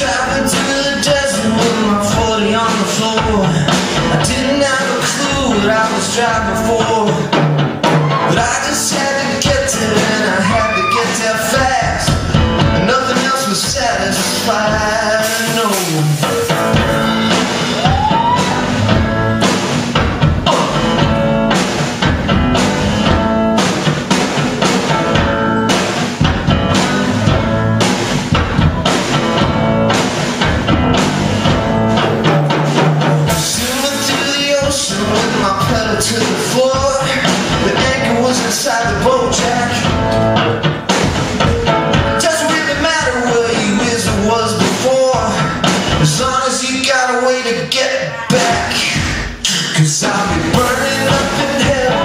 Driving the desert with my 40 on the floor. I didn't have a clue what I was driving for. But I was inside the boat, Jack. Doesn't really matter where you is or was before, as long as you got a way to get back. Cause I'll be burning up in hell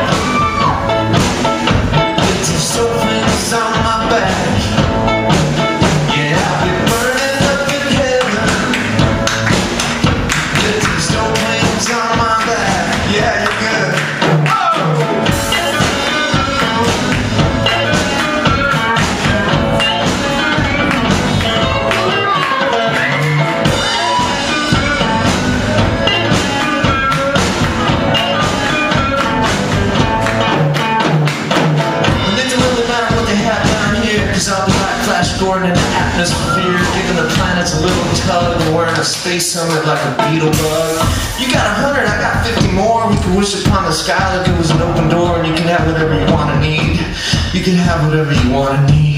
with these openings on my back. Yeah, I'll be the atmosphere Giving the planets a little tug And wearing a space helmet like a beetle bug. You got a hundred, I got fifty more. We can wish upon the sky like it was an open door And you can have whatever you wanna need. You can have whatever you wanna need